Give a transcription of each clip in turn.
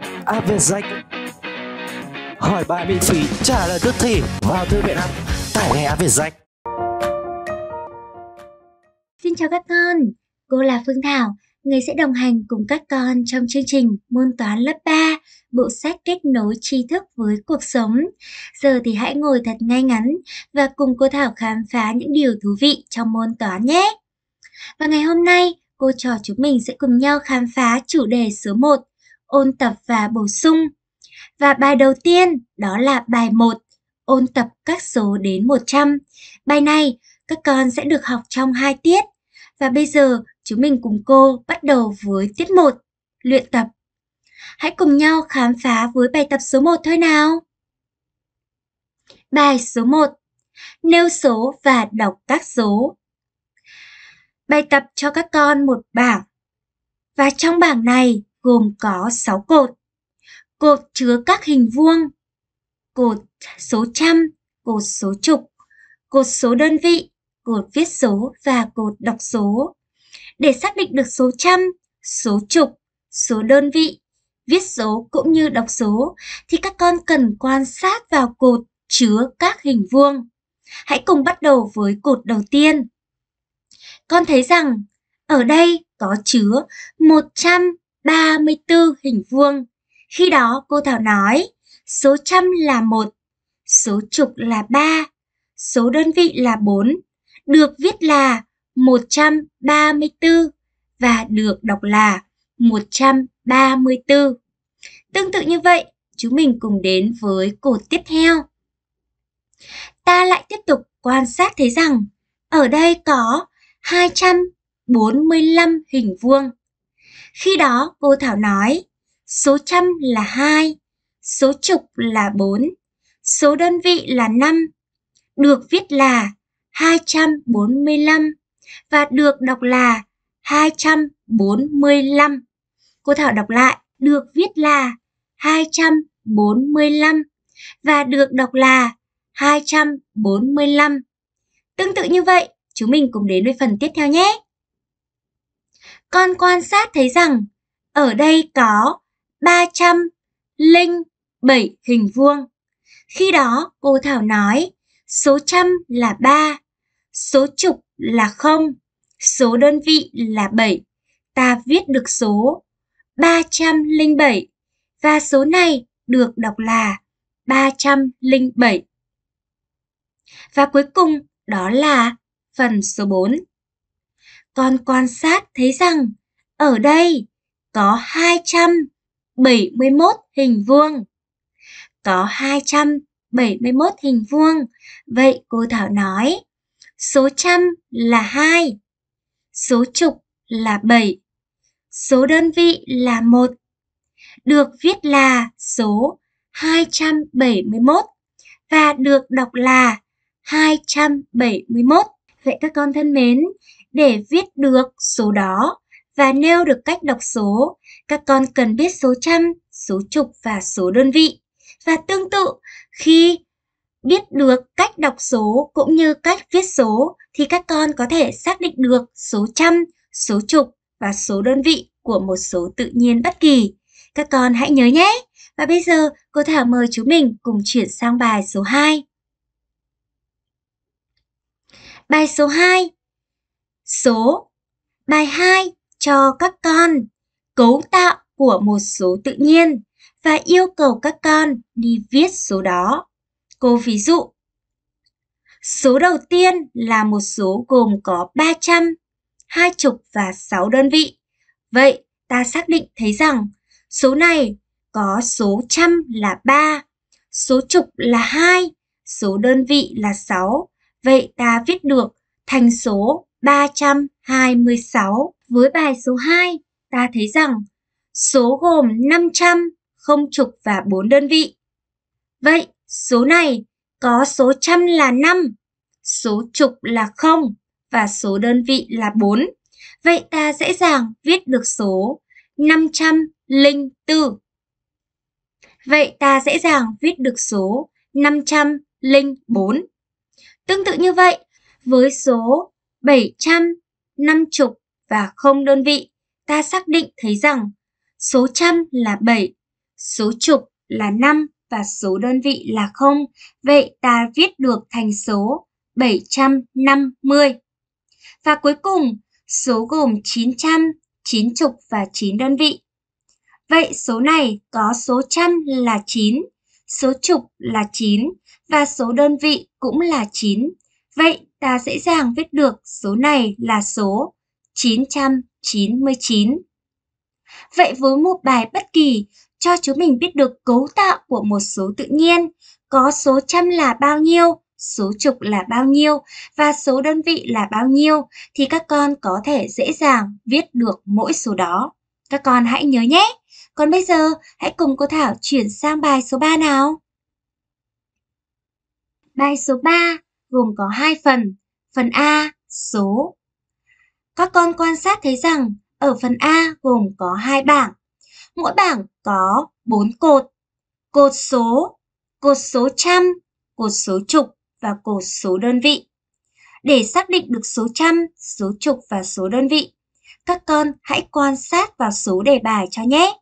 À, app Việt Danh. Hỏi bài miễn phí, trả lời tức thì. Vào thư viện app, tải ngay App Việt Danh. Xin chào các con, cô là Phương Thảo, người sẽ đồng hành cùng các con trong chương trình môn toán lớp 3, bộ sách kết nối tri thức với cuộc sống. Giờ thì hãy ngồi thật ngay ngắn và cùng cô Thảo khám phá những điều thú vị trong môn toán nhé. Và ngày hôm nay, cô trò chúng mình sẽ cùng nhau khám phá chủ đề số 1, ôn tập và bổ sung. Và bài đầu tiên đó là bài 1, ôn tập các số đến 100. Bài này các con sẽ được học trong 2 tiết. Và bây giờ chúng mình cùng cô bắt đầu với tiết 1, luyện tập. Hãy cùng nhau khám phá với bài tập số 1 thôi nào. Bài số 1. Nêu số và đọc các số. Bài tập cho các con một bảng. Và trong bảng này gồm có 6 cột. Cột chứa các hình vuông, cột số trăm, cột số chục, cột số đơn vị, cột viết số và cột đọc số. Để xác định được số trăm, số chục, số đơn vị, viết số cũng như đọc số thì các con cần quan sát vào cột chứa các hình vuông. Hãy cùng bắt đầu với cột đầu tiên. Con thấy rằng ở đây có chứa 34 hình vuông. Khi đó cô Thảo nói số trăm là 1, số chục là 3, số đơn vị là 4, được viết là 134 và được đọc là 134. Tương tự như vậy, chúng mình cùng đến với cột tiếp theo. Ta lại tiếp tục quan sát thấy rằng ở đây có 245 hình vuông. Khi đó cô Thảo nói số trăm là 2, số chục là 4, số đơn vị là 5, được viết là 245 và được đọc là 245. Cô Thảo đọc lại, được viết là 245 và được đọc là 245. Tương tự như vậy, chúng mình cùng đến với phần tiếp theo nhé. Con quan sát thấy rằng ở đây có 307 hình vuông. Khi đó cô Thảo nói số trăm là 3, số chục là 0, số đơn vị là 7. Ta viết được số 307 và số này được đọc là 307. Và cuối cùng đó là phần số 4. Con quan sát thấy rằng ở đây có 271 hình vuông. Có 271 hình vuông. Vậy cô Thảo nói số trăm là 2, số chục là 7, số đơn vị là 1. Được viết là số 271 và được đọc là 271. Vậy các con thân mến, để viết được số đó và nêu được cách đọc số, các con cần biết số trăm, số chục và số đơn vị. Và tương tự, khi biết được cách đọc số cũng như cách viết số thì các con có thể xác định được số trăm, số chục và số đơn vị của một số tự nhiên bất kỳ. Các con hãy nhớ nhé! Và bây giờ cô Thảo mời chúng mình cùng chuyển sang bài số 2. Bài số 2 Số Bài 2 cho các con cấu tạo của một số tự nhiên và yêu cầu các con đi viết số đó. Cô ví dụ Số đầu tiên là một số gồm có 300, hai chục và 6 đơn vị. Vậy ta xác định thấy rằng số này có số trăm là 3, số chục là 2, số đơn vị là 6. Vậy ta viết được thành số 326. Với bài số 2, ta thấy rằng số gồm 500, không chục và 4 đơn vị. Vậy số này có số trăm là 5, số chục là 0 và số đơn vị là 4. Vậy ta dễ dàng viết được số 504. Vậy ta dễ dàng viết được số 504. Tương tự như vậy, với số 700, 50 và không đơn vị, ta xác định thấy rằng số trăm là 7, số chục là 5 và số đơn vị là 0. Vậy ta viết được thành số 750. Và cuối cùng, số gồm 900, 9 chục và 9 đơn vị. Vậy số này có số trăm là 9, số chục là 9 và số đơn vị cũng là 9. Vậy ta dễ dàng viết được số này là số 999. Vậy với một bài bất kỳ, cho chúng mình biết được cấu tạo của một số tự nhiên, có số trăm là bao nhiêu, số chục là bao nhiêu và số đơn vị là bao nhiêu thì các con có thể dễ dàng viết được mỗi số đó. Các con hãy nhớ nhé! Còn bây giờ, hãy cùng cô Thảo chuyển sang bài số 3 nào. Bài số 3 gồm có hai phần. Phần A, số. Các con quan sát thấy rằng ở phần A gồm có hai bảng. Mỗi bảng có 4 cột. Cột số, cột số trăm, cột số chục và cột số đơn vị. Để xác định được số trăm, số chục và số đơn vị, các con hãy quan sát vào số đề bài cho nhé.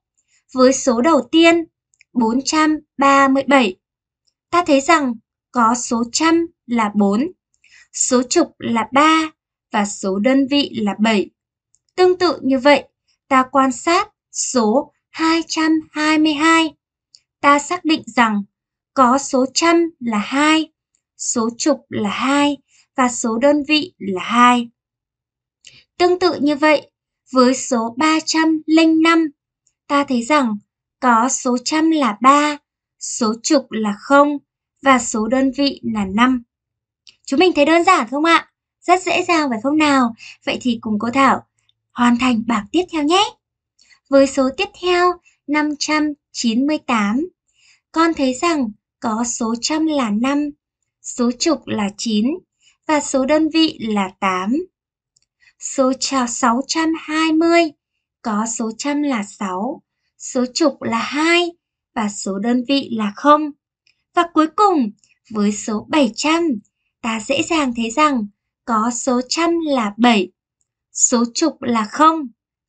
Với số đầu tiên 437, ta thấy rằng có số trăm là 4, số chục là 3 và số đơn vị là 7. Tương tự như vậy, ta quan sát số 222. Ta xác định rằng có số trăm là 2, số chục là 2 và số đơn vị là 2. Tương tự như vậy, với số 305, ta thấy rằng có số trăm là 3, số chục là 0 và số đơn vị là 5. Chúng mình thấy đơn giản không ạ? Rất dễ dàng phải không nào? Vậy thì cùng cô Thảo hoàn thành bảng tiếp theo nhé. Với số tiếp theo 598, con thấy rằng có số trăm là 5, số chục là 9 và số đơn vị là 8. Số 620 có số trăm là 6, số chục là 2 và số đơn vị là 0. Và cuối cùng, với số 700, ta dễ dàng thấy rằng có số trăm là 7, số chục là 0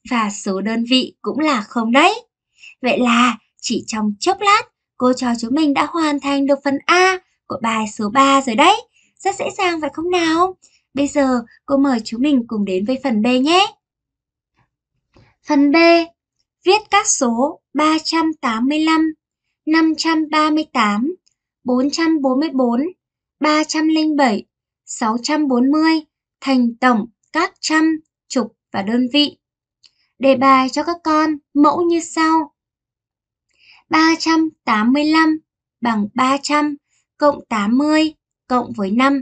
và số đơn vị cũng là 0 đấy. Vậy là chỉ trong chốc lát, cô trò chúng mình đã hoàn thành được phần A của bài số 3 rồi đấy. Rất dễ dàng phải không nào? Bây giờ cô mời chúng mình cùng đến với phần B nhé. Phần B, viết các số 385, 538, 444, 307, 640 thành tổng các trăm, chục và đơn vị. Đề bài cho các con mẫu như sau. 385 bằng 300 cộng 80 cộng với 5.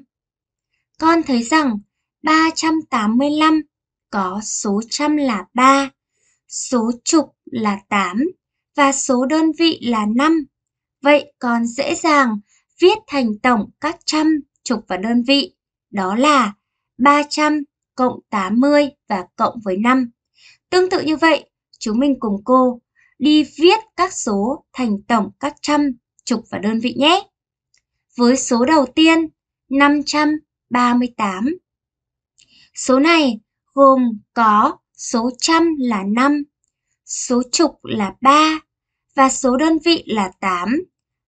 Con thấy rằng 385 có số trăm là 3, số chục là 8 và số đơn vị là 5. Vậy con dễ dàng viết thành tổng các trăm, chục và đơn vị. Đó là 300 cộng 80 và cộng với 5. Tương tự như vậy, chúng mình cùng cô đi viết các số thành tổng các trăm, chục và đơn vị nhé. Với số đầu tiên 538. Số này gồm có số trăm là 5, số chục là 3 và số đơn vị là 8.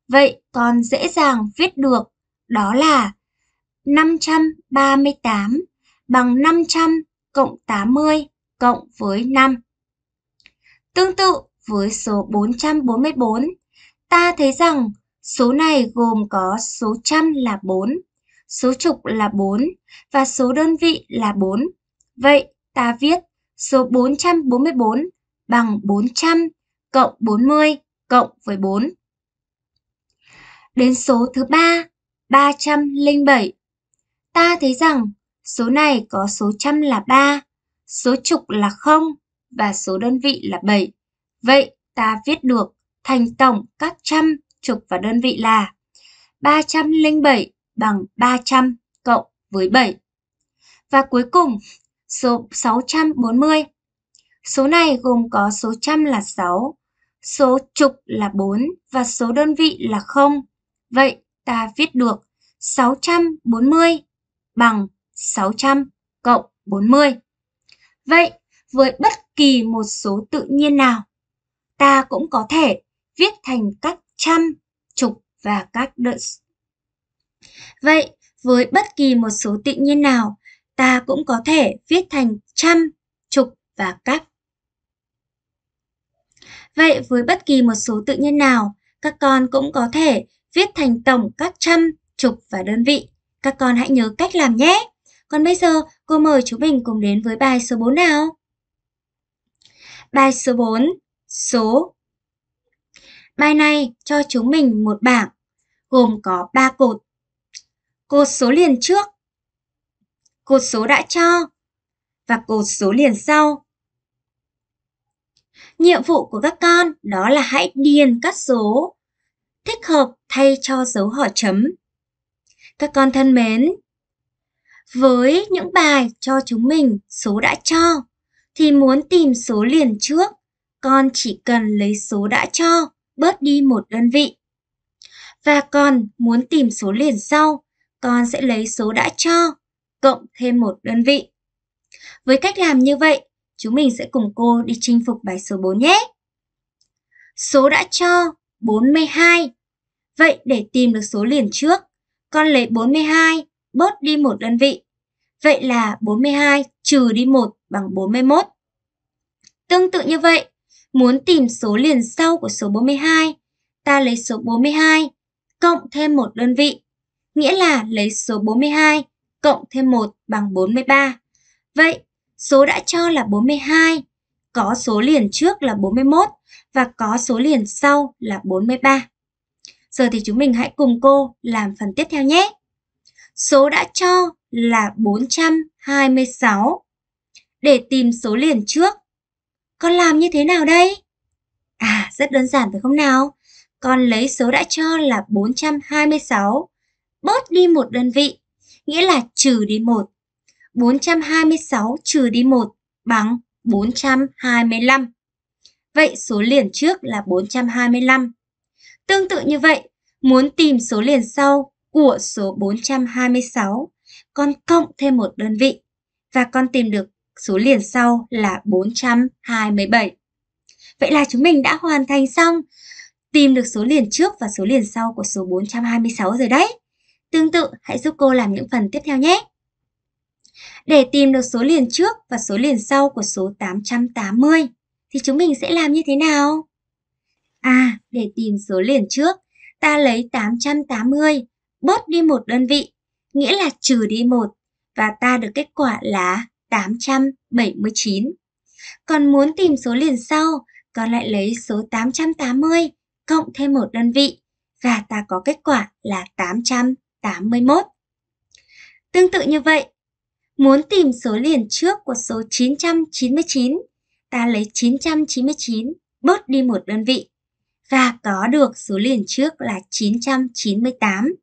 Vậy con dễ dàng viết được đó là 538 bằng 500 cộng 80 cộng với 5. Tương tự với số 444, ta thấy rằng số này gồm có số trăm là 4, số chục là 4 và số đơn vị là 4. Vậy ta viết số 444 bằng 400 cộng 40 cộng với 4. Đến số thứ 3, 307. Ta thấy rằng số này có số trăm là 3, số chục là 0 và số đơn vị là 7. Vậy ta viết được thành tổng các trăm, chục và đơn vị là 307 bằng 300 cộng với 7. Và cuối cùng, số 640. Số này gồm có số trăm là 6, số chục là 4 và số đơn vị là 0. Vậy ta viết được 640 bằng 600 cộng 40. Vậy với bất kỳ một số tự nhiên nào, ta cũng có thể viết thành các trăm, chục và các đợi. Vậy, với bất kỳ một số tự nhiên nào, ta cũng có thể viết thành trăm, chục và các. Vậy với bất kỳ một số tự nhiên nào, các con cũng có thể viết thành tổng các trăm, chục và đơn vị. Các con hãy nhớ cách làm nhé. Còn bây giờ, cô mời chúng mình cùng đến với bài số 4 nào. Bài số 4, số. Bài này cho chúng mình một bảng gồm có 3 cột. Cột số liền trước, cột số đã cho và cột số liền sau. Nhiệm vụ của các con đó là hãy điền các số thích hợp thay cho dấu hỏi chấm. Các con thân mến, với những bài cho chúng mình số đã cho thì muốn tìm số liền trước, con chỉ cần lấy số đã cho, bớt đi một đơn vị. Và còn muốn tìm số liền sau, con sẽ lấy số đã cho, cộng thêm một đơn vị. Với cách làm như vậy, chúng mình sẽ cùng cô đi chinh phục bài số 4 nhé. Số đã cho 42. Vậy để tìm được số liền trước, con lấy 42, bớt đi một đơn vị. Vậy là 42 trừ đi 1 bằng 41. Tương tự như vậy, muốn tìm số liền sau của số 42, ta lấy số 42 cộng thêm một đơn vị, nghĩa là lấy số 42 cộng thêm 1 bằng 43. Vậy, số đã cho là 42, có số liền trước là 41 và có số liền sau là 43. Giờ thì chúng mình hãy cùng cô làm phần tiếp theo nhé. Số đã cho là 426. Để tìm số liền trước, con làm như thế nào đây? À, rất đơn giản phải không nào? Con lấy số đã cho là 426, bớt đi một đơn vị, nghĩa là trừ đi 1. 426 trừ đi 1 bằng 425. Vậy số liền trước là 425. Tương tự như vậy, muốn tìm số liền sau của số 426, con cộng thêm một đơn vị và con tìm được số liền sau là 427. Vậy là chúng mình đã hoàn thành xong tìm được số liền trước và số liền sau của số 426 rồi đấy. Tương tự, hãy giúp cô làm những phần tiếp theo nhé. Để tìm được số liền trước và số liền sau của số 880 thì chúng mình sẽ làm như thế nào? À, để tìm số liền trước, ta lấy 880, bớt đi một đơn vị, nghĩa là trừ đi một và ta được kết quả là 879. Còn muốn tìm số liền sau, con lại lấy số 880 cộng thêm một đơn vị và ta có kết quả là 881. Tương tự như vậy, muốn tìm số liền trước của số 999, ta lấy 999 bớt đi một đơn vị và có được số liền trước là 998.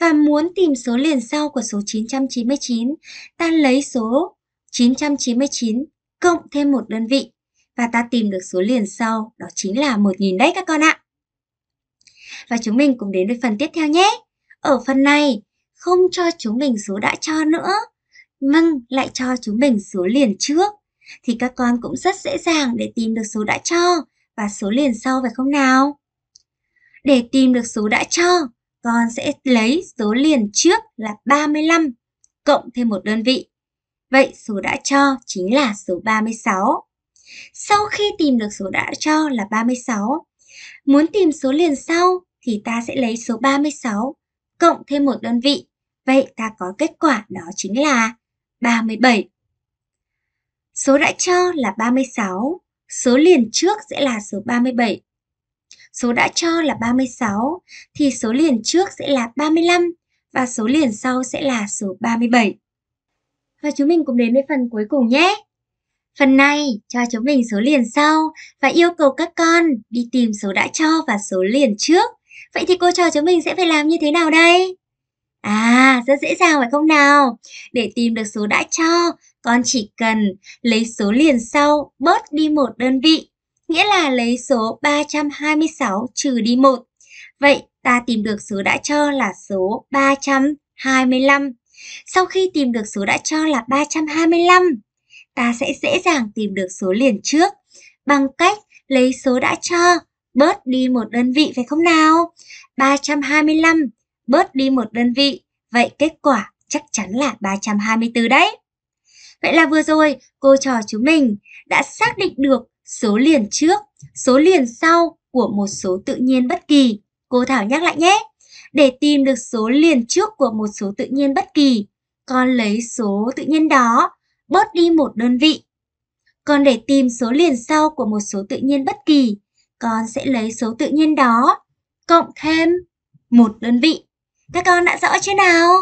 Và muốn tìm số liền sau của số 999, ta lấy số 999 cộng thêm một đơn vị và ta tìm được số liền sau, đó chính là 1000 đấy các con ạ. Và chúng mình cùng đến với phần tiếp theo nhé. Ở phần này, không cho chúng mình số đã cho nữa, nhưng lại cho chúng mình số liền trước, thì các con cũng rất dễ dàng để tìm được số đã cho và số liền sau phải không nào? Để tìm được số đã cho, con sẽ lấy số liền trước là 35 cộng thêm một đơn vị. Vậy số đã cho chính là số 36. Sau khi tìm được số đã cho là 36, muốn tìm số liền sau thì ta sẽ lấy số 36 cộng thêm một đơn vị. Vậy ta có kết quả đó chính là 37. Số đã cho là 36, số liền trước sẽ là số 37. Số đã cho là 36 thì số liền trước sẽ là 35 và số liền sau sẽ là số 37. Và chúng mình cùng đến với phần cuối cùng nhé. Phần này cho chúng mình số liền sau và yêu cầu các con đi tìm số đã cho và số liền trước. Vậy thì cô trò chúng mình sẽ phải làm như thế nào đây? À, rất dễ dàng phải không nào? Để tìm được số đã cho, con chỉ cần lấy số liền sau bớt đi một đơn vị, nghĩa là lấy số 326 trừ đi 1. Vậy ta tìm được số đã cho là số 325. Sau khi tìm được số đã cho là 325, ta sẽ dễ dàng tìm được số liền trước bằng cách lấy số đã cho bớt đi một đơn vị phải không nào? 325 bớt đi một đơn vị, vậy kết quả chắc chắn là 324 đấy. Vậy là vừa rồi cô trò chúng mình đã xác định được số liền trước, số liền sau của một số tự nhiên bất kỳ. Cô Thảo nhắc lại nhé. Để tìm được số liền trước của một số tự nhiên bất kỳ, con lấy số tự nhiên đó, bớt đi một đơn vị. Còn để tìm số liền sau của một số tự nhiên bất kỳ, con sẽ lấy số tự nhiên đó, cộng thêm một đơn vị. Các con đã rõ chưa nào?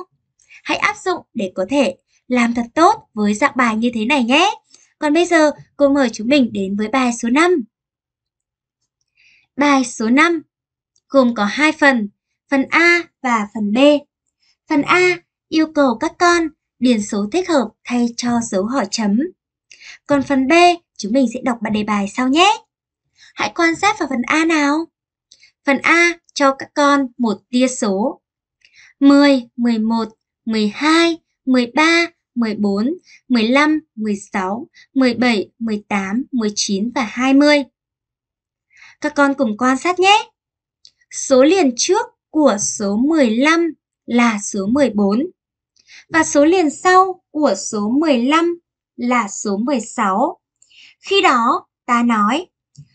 Hãy áp dụng để có thể làm thật tốt với dạng bài như thế này nhé. Còn bây giờ, cô mời chúng mình đến với bài số 5. Bài số 5 gồm có hai phần, phần A và phần B. Phần A yêu cầu các con điền số thích hợp thay cho dấu hỏi chấm. Còn phần B, chúng mình sẽ đọc bài đề bài sau nhé. Hãy quan sát vào phần A nào. Phần A cho các con một tia số 10, 11, 12, 13, 14, 15, 16, 17, 18, 19 và 20. Các con cùng quan sát nhé. Số liền trước của số 15 là số 14 và số liền sau của số 15 là số 16. Khi đó, ta nói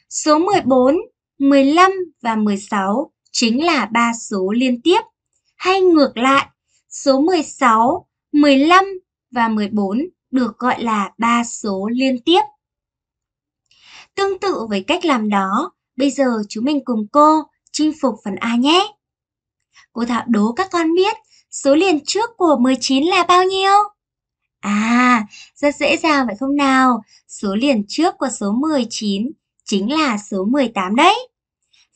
số 14, 15 và 16 chính là ba số liên tiếp hay ngược lại, số 16, 15 và 14 được gọi là ba số liên tiếp. Tương tự với cách làm đó, bây giờ chúng mình cùng cô chinh phục phần A nhé. Cô Thảo đố các con biết số liền trước của 19 là bao nhiêu? À, rất dễ dàng phải không nào? Số liền trước của số 19 chính là số 18 đấy.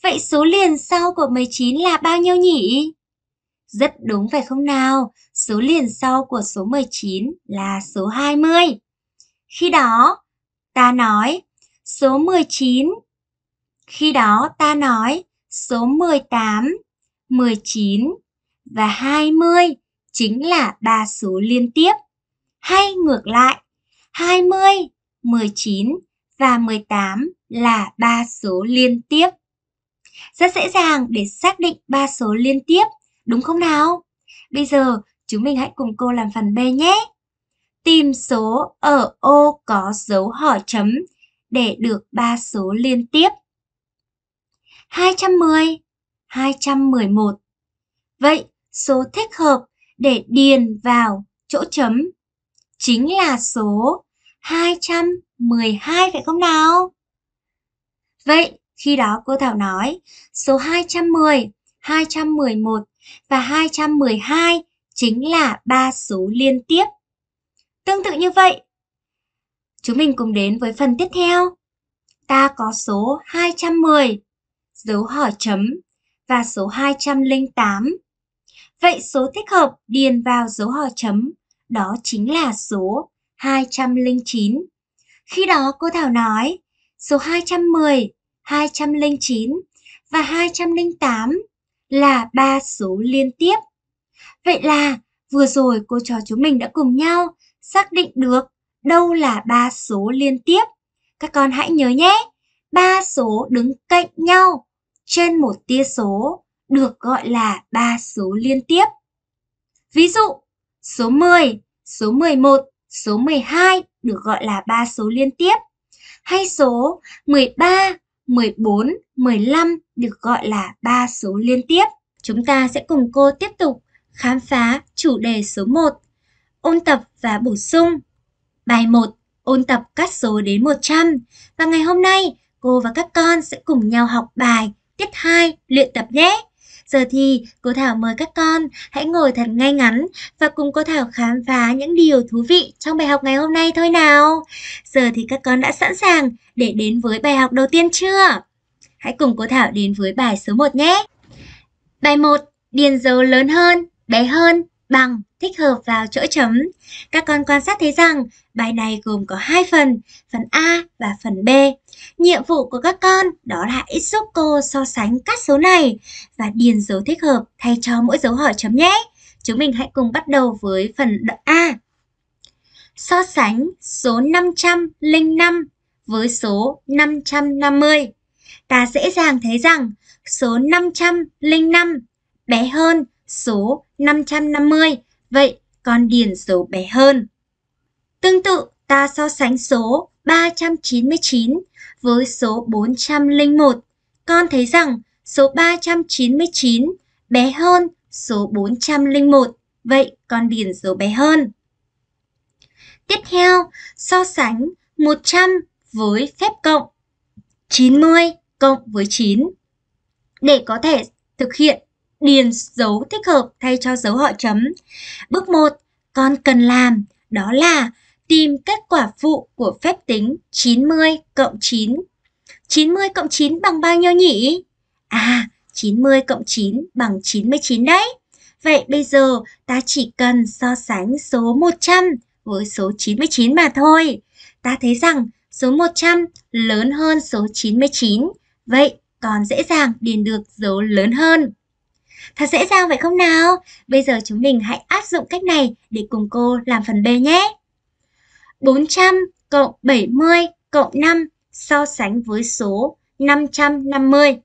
Vậy số liền sau của 19 là bao nhiêu nhỉ? Rất đúng phải không nào? Số liền sau của số 19 là số 20. Khi đó, ta nói số 19. Khi đó ta nói số 18, 19 và 20 chính là ba số liên tiếp. Hay ngược lại, 20, 19 và 18 là ba số liên tiếp. Rất dễ dàng để xác định ba số liên tiếp, đúng không nào? Bây giờ chúng mình hãy cùng cô làm phần B nhé. Tìm số ở ô có dấu hỏi chấm để được ba số liên tiếp. 210, 211. Vậy số thích hợp để điền vào chỗ chấm chính là số 212 phải không nào? Vậy khi đó cô Thảo nói số 210, 211 và 212 chính là ba số liên tiếp. Tương tự như vậy, chúng mình cùng đến với phần tiếp theo. Ta có số 210, dấu hỏi chấm và số 208. Vậy số thích hợp điền vào dấu hỏi chấm đó chính là số 209. Khi đó cô Thảo nói số 210, 209 và 208 là ba số liên tiếp. Vậy là vừa rồi cô trò chúng mình đã cùng nhau xác định được đâu là ba số liên tiếp. Các con hãy nhớ nhé, ba số đứng cạnh nhau trên một tia số được gọi là ba số liên tiếp. Ví dụ, số 10, số 11, số 12 được gọi là ba số liên tiếp. Hay số 13, 14, 15 được gọi là ba số liên tiếp. Chúng ta sẽ cùng cô tiếp tục khám phá chủ đề số 1, ôn tập và bổ sung. Bài 1, ôn tập các số đến 100. Và ngày hôm nay, cô và các con sẽ cùng nhau học bài tiết 2 luyện tập nhé. Giờ thì cô Thảo mời các con hãy ngồi thật ngay ngắn và cùng cô Thảo khám phá những điều thú vị trong bài học ngày hôm nay thôi nào. Giờ thì các con đã sẵn sàng để đến với bài học đầu tiên chưa? Hãy cùng cô Thảo đến với bài số 1 nhé. Bài 1, điền dấu lớn hơn, bé hơn, bằng, thích hợp vào chỗ chấm. Các con quan sát thấy rằng bài này gồm có hai phần, phần A và phần B. Nhiệm vụ của các con đó là ít giúp cô so sánh các số này và điền dấu thích hợp thay cho mỗi dấu hỏi chấm nhé. Chúng mình hãy cùng bắt đầu với phần A. So sánh số 505 với số 550. ta dễ dàng thấy rằng số 505 bé hơn số 550, vậy con điền số bé hơn. Tương tự, ta so sánh số 399 với số 401. Con thấy rằng số 399 bé hơn số 401, vậy con điền số bé hơn. Tiếp theo, so sánh 100 với phép cộng 90 cộng với 9. Để có thể thực hiện điền dấu thích hợp thay cho dấu họ chấm. Bước 1, con cần làm đó là tìm kết quả phụ của phép tính 90 cộng 9. 90 cộng 9 bằng bao nhiêu nhỉ? À, 90 cộng 9 bằng 99 đấy. Vậy bây giờ ta chỉ cần so sánh số 100 với số 99 mà thôi. Ta thấy rằng số 100 lớn hơn số 99. Vậy còn dễ dàng điền được dấu lớn hơn. Thật dễ dàng vậy không nào? Bây giờ chúng mình hãy áp dụng cách này để cùng cô làm phần B nhé. 400 cộng 70 cộng 5 so sánh với số 550.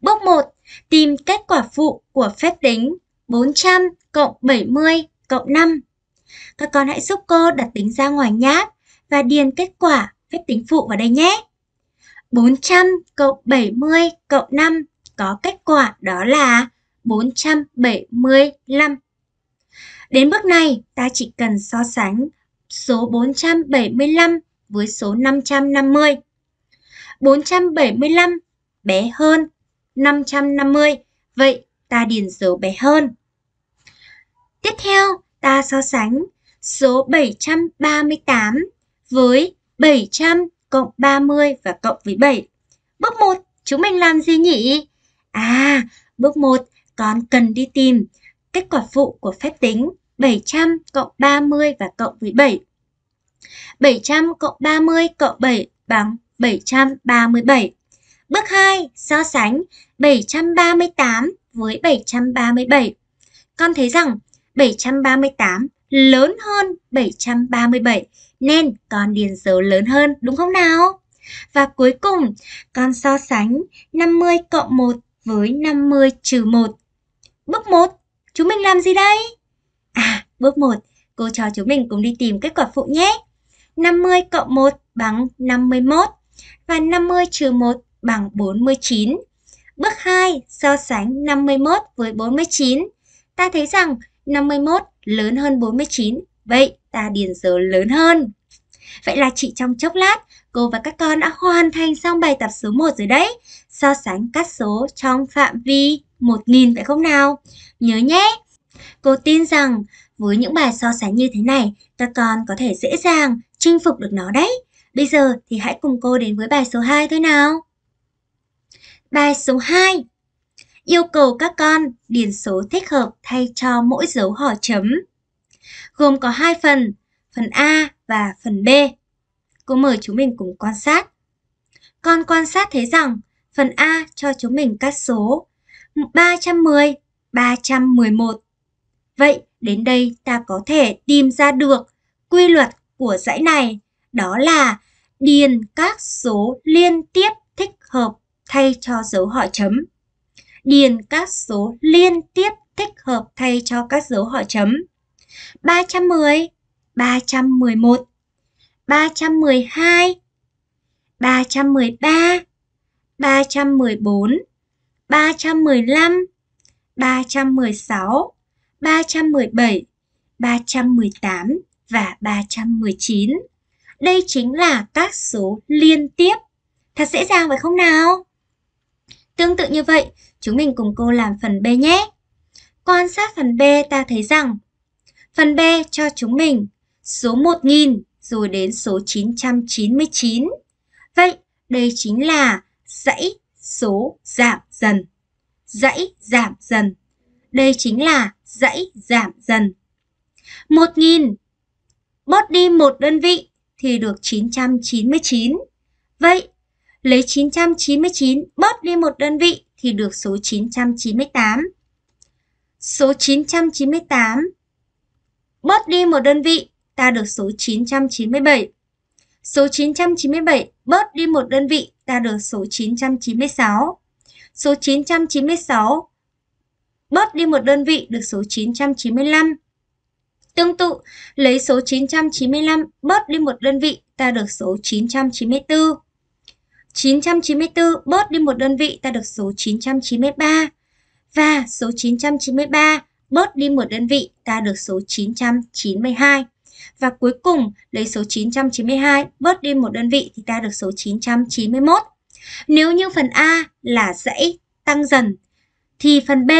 Bước 1. Tìm kết quả phụ của phép tính 400 cộng 70 cộng 5. Các con hãy giúp cô đặt tính ra ngoài nháp và điền kết quả phép tính phụ vào đây nhé. 400 cộng 70 cộng 5 có kết quả đó là 475. Đến bước này, ta chỉ cần so sánh số 475 với số 550. 475 bé hơn 550, vậy ta điền dấu bé hơn. Tiếp theo, ta so sánh số 738 với 700 cộng 30 và cộng với 7. Bước 1, chúng mình làm gì nhỉ? À, bước 1, con cần đi tìm kết quả phụ của phép tính 700 cộng 30 và cộng với 7. 700 cộng 30 cộng 7 bằng 737. Bước 2, so sánh 738 với 737. Con thấy rằng 738 lớn hơn 737 nên con điền dấu lớn hơn đúng không nào? Và cuối cùng, con so sánh 50 cộng 1 với 50 trừ 1. Bước 1, chúng mình làm gì đây? À, bước 1, cô cho chúng mình cùng đi tìm kết quả phụ nhé. 50 cộng 1 bằng 51 và 50 trừ 1 bằng 49. Bước 2, so sánh 51 với 49. Ta thấy rằng 51 lớn hơn 49, vậy ta điền số lớn hơn. Vậy là chỉ trong chốc lát, cô và các con đã hoàn thành xong bài tập số 1 rồi đấy. So sánh các số trong phạm vi 1.000 phải không nào? Nhớ nhé! Cô tin rằng với những bài so sánh như thế này, các con có thể dễ dàng chinh phục được nó đấy. Bây giờ thì hãy cùng cô đến với bài số 2 thôi nào. Bài số 2 Yêu cầu các con điền số thích hợp thay cho mỗi dấu hỏi chấm. Gồm có hai phần, phần A và phần B. Cô mời chúng mình cùng quan sát. Con quan sát thấy rằng phần A cho chúng mình các số 310, 311. Vậy đến đây ta có thể tìm ra được quy luật của dãy này, đó là điền các số liên tiếp thích hợp thay cho dấu hỏi chấm. Điền các số liên tiếp thích hợp thay cho các dấu hỏi chấm. 310, 311, 312, 313, 314, 315, 316, 317, 318 và 319. Đây chính là các số liên tiếp. Thật dễ dàng phải không nào? Tương tự như vậy, chúng mình cùng cô làm phần B nhé. Quan sát phần B ta thấy rằng phần B cho chúng mình số 1000 rồi đến số 999. Vậy đây chính là dãy số giảm dần. Dãy giảm dần. Đây chính là dãy giảm dần. 1000 bớt đi một đơn vị thì được 999. Vậy, lấy 999 bớt đi một đơn vị thì được số 998. Số 998 bớt đi một đơn vị ta được số 997. Số 997 bớt đi một đơn vị ta được số 996. Số 996 bớt đi một đơn vị được số 995. Tương tự, lấy số 995 bớt đi một đơn vị, ta được số 994. 994 bớt đi một đơn vị, ta được số 993. Và số 993 bớt đi một đơn vị, ta được số 992. Và cuối cùng, lấy số 992 bớt đi một đơn vị thì ta được số 991. Nếu như phần A là dãy tăng dần, thì phần B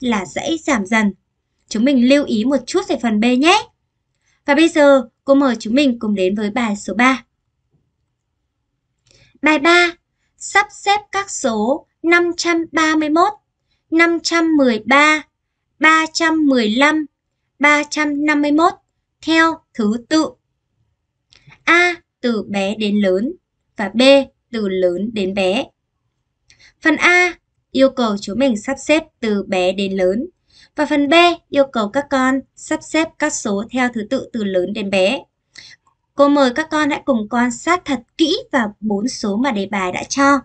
là dãy giảm dần. Chúng mình lưu ý một chút về phần B nhé. Và bây giờ, cô mời chúng mình cùng đến với bài số 3. Bài 3. Sắp xếp các số 531, 513, 315, 351 theo thứ tự. A từ bé đến lớn và B từ lớn đến bé. Phần A yêu cầu chúng mình sắp xếp từ bé đến lớn. Và phần B yêu cầu các con sắp xếp các số theo thứ tự từ lớn đến bé. Cô mời các con hãy cùng quan sát thật kỹ vào bốn số mà đề bài đã cho.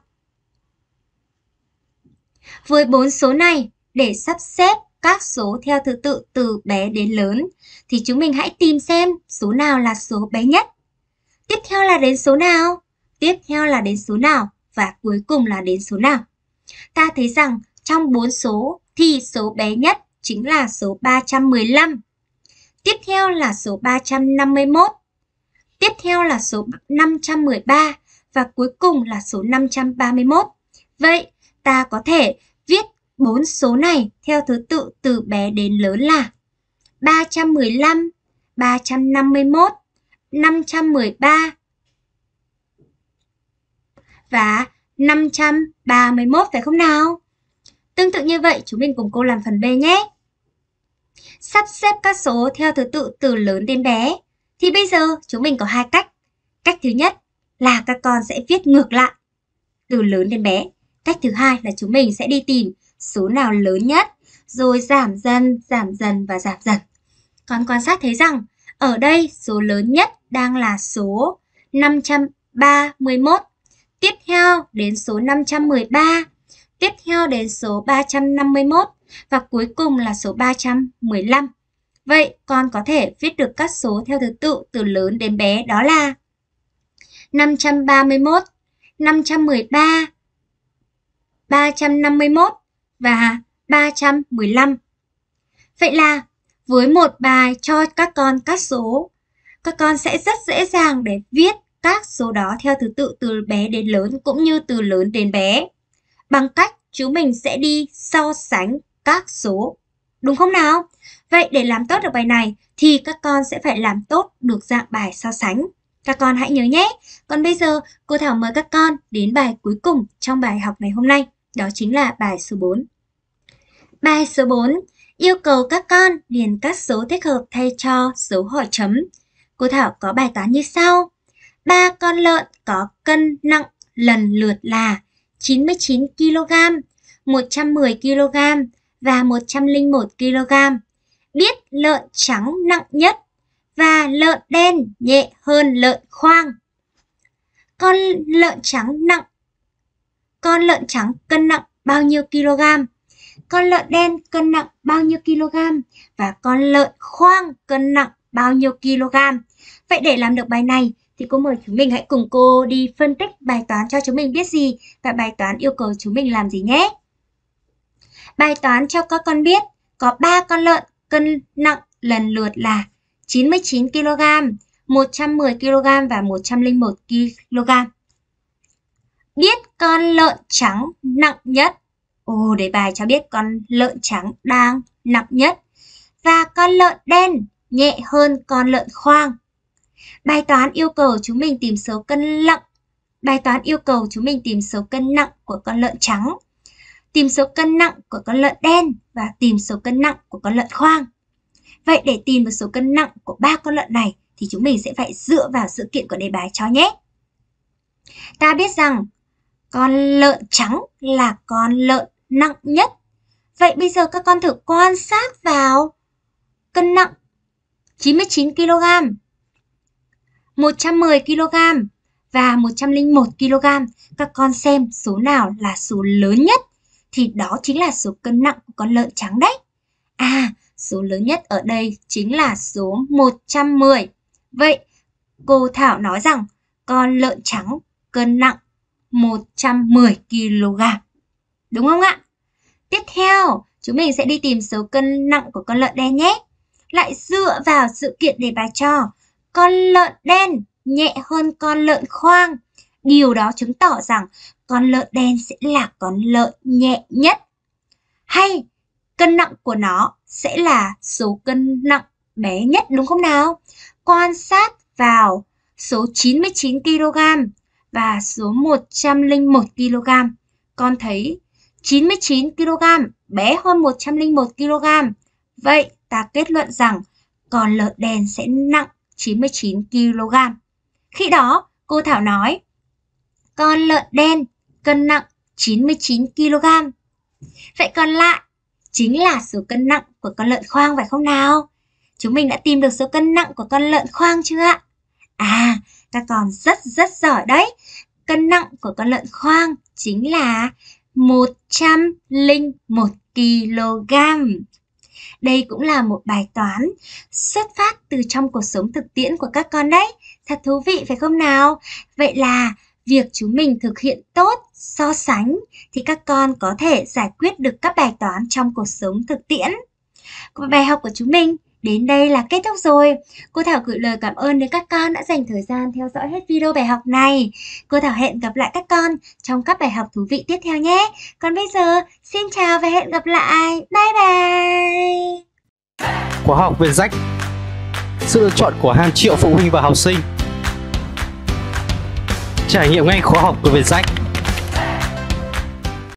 Với bốn số này, để sắp xếp các số theo thứ tự từ bé đến lớn, thì chúng mình hãy tìm xem số nào là số bé nhất. Tiếp theo là đến số nào? Tiếp theo là đến số nào? Và cuối cùng là đến số nào? Ta thấy rằng trong bốn số thì số bé nhất chính là số 315. Tiếp theo là số 351. Tiếp theo là số 513 và cuối cùng là số 531. Vậy ta có thể viết bốn số này theo thứ tự từ bé đến lớn là 315, 351, 513 và 531 phải không nào? Tương tự như vậy, chúng mình cùng cô làm phần B nhé. Sắp xếp các số theo thứ tự từ lớn đến bé. Thì bây giờ chúng mình có hai cách. Cách thứ nhất là các con sẽ viết ngược lại từ lớn đến bé. Cách thứ hai là chúng mình sẽ đi tìm số nào lớn nhất, rồi giảm dần, giảm dần và giảm dần. Con quan sát thấy rằng ở đây số lớn nhất đang là số 531 Tiếp theo đến số 513, tiếp theo đến số 351 và cuối cùng là số 315. Vậy con có thể viết được các số theo thứ tự từ lớn đến bé đó là 531, 513, 351 và 315. Vậy là với một bài cho các con các số, các con sẽ rất dễ dàng để viết các số đó theo thứ tự từ bé đến lớn cũng như từ lớn đến bé. Bằng cách chúng mình sẽ đi so sánh các số. Đúng không nào? Vậy để làm tốt được bài này thì các con sẽ phải làm tốt được dạng bài so sánh. Các con hãy nhớ nhé. Còn bây giờ cô Thảo mời các con đến bài cuối cùng trong bài học ngày hôm nay. Đó chính là bài số 4. Bài số 4 yêu cầu các con điền các số thích hợp thay cho dấu hỏi chấm. Cô Thảo có bài toán như sau ba con lợn có cân nặng lần lượt là 99 kg, 110 kg và 101 kg. Biết lợn trắng nặng nhất và lợn đen nhẹ hơn lợn khoang. Con lợn trắng nặng con lợn trắng cân nặng bao nhiêu kg? Con lợn đen cân nặng bao nhiêu kg? Và con lợn khoang cân nặng bao nhiêu kg? Vậy để làm được bài này thì cô mời chúng mình hãy cùng cô đi phân tích bài toán cho chúng mình biết gì và bài toán yêu cầu chúng mình làm gì nhé. Bài toán cho các con biết có 3 con lợn cân nặng lần lượt là 99 kg, 110 kg và 101 kg. Biết con lợn trắng nặng nhất. Ồ, đề bài cho biết con lợn trắng đang nặng nhất. Và con lợn đen nhẹ hơn con lợn khoang. Bài toán yêu cầu chúng mình tìm số cân nặng. Bài toán yêu cầu chúng mình tìm số cân nặng của con lợn trắng, tìm số cân nặng của con lợn đen và tìm số cân nặng của con lợn khoang. Vậy để tìm được số cân nặng của ba con lợn này thì chúng mình sẽ phải dựa vào sự kiện của đề bài cho nhé. Ta biết rằng con lợn trắng là con lợn nặng nhất. Vậy bây giờ các con thử quan sát vào cân nặng 99 kg 110 kg và 101 kg. Các con xem số nào là số lớn nhất thì đó chính là số cân nặng của con lợn trắng đấy. À, số lớn nhất ở đây chính là số 110. Vậy, cô Thảo nói rằng con lợn trắng cân nặng 110 kg. Đúng không ạ? Tiếp theo, chúng mình sẽ đi tìm số cân nặng của con lợn đen nhé. Lại dựa vào sự kiện đề bài cho, con lợn đen nhẹ hơn con lợn khoang. Điều đó chứng tỏ rằng con lợn đen sẽ là con lợn nhẹ nhất. Hay cân nặng của nó sẽ là số cân nặng bé nhất đúng không nào? Quan sát vào số 99 kg và số 101 kg. Con thấy 99 kg bé hơn 101 kg. Vậy ta kết luận rằng con lợn đen sẽ nặng 99 kg. Khi đó, cô Thảo nói, con lợn đen cân nặng 99 kg. Vậy còn lại chính là số cân nặng của con lợn khoang phải không nào? Chúng mình đã tìm được số cân nặng của con lợn khoang chưa ạ? À, các con rất rất giỏi đấy. Cân nặng của con lợn khoang chính là 101 kg. Đây cũng là một bài toán xuất phát từ trong cuộc sống thực tiễn của các con đấy. Thật thú vị, phải không nào? Vậy là việc chúng mình thực hiện tốt, so sánh thì các con có thể giải quyết được các bài toán trong cuộc sống thực tiễn. Bài học của chúng mình đến đây là kết thúc rồi. Cô Thảo gửi lời cảm ơn đến các con đã dành thời gian theo dõi hết video bài học này. Cô Thảo hẹn gặp lại các con trong các bài học thú vị tiếp theo nhé. Còn bây giờ, xin chào và hẹn gặp lại. Bye bye! Khóa học về rách Sự lựa chọn của hàng triệu phụ huynh và học sinh Trải nghiệm ngay khóa học của Vietjet